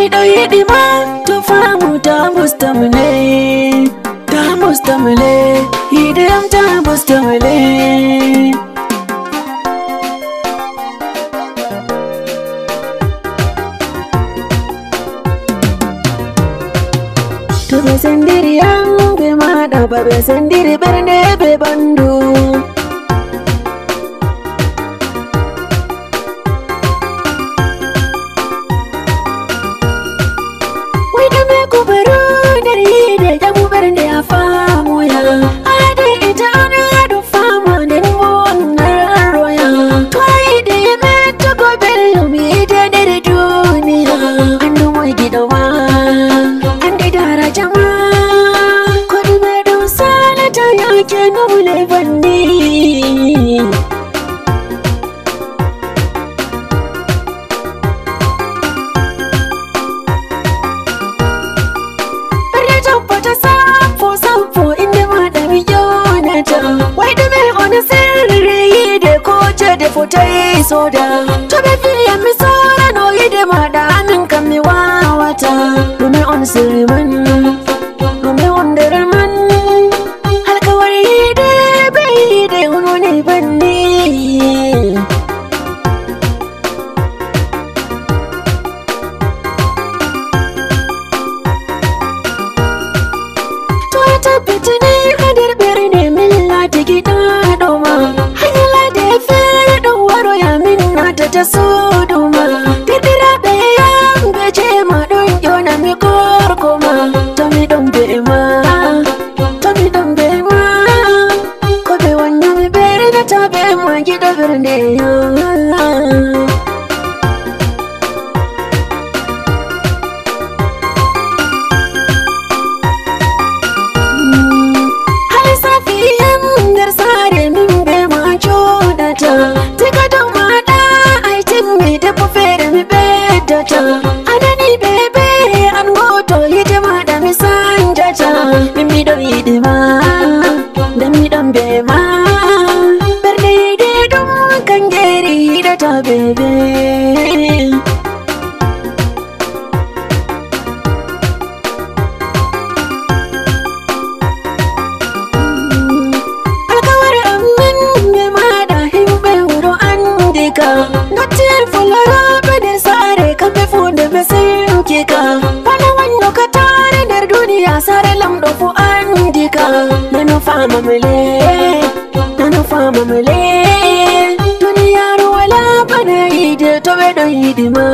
mai ɗauye ɗima tufa mu ta mustamule ta mustamule hidayam ta mustamule To sendiri yang be mada ba sendiri berne be bandu. ke nabule bandi Fata safo safo inda Wai da mai wani sirri da koce da fotai soda To bai fiye mi sora no yi da ma da amin kan mi wawata Domin on sirri fitinai kadar ta gida ɗoma hanyar da ya fara ɗauwaro ya minna ta ta so da fu'andika na nufa mamale na nufa mamale duniyar wala bana yi da tobe don hidima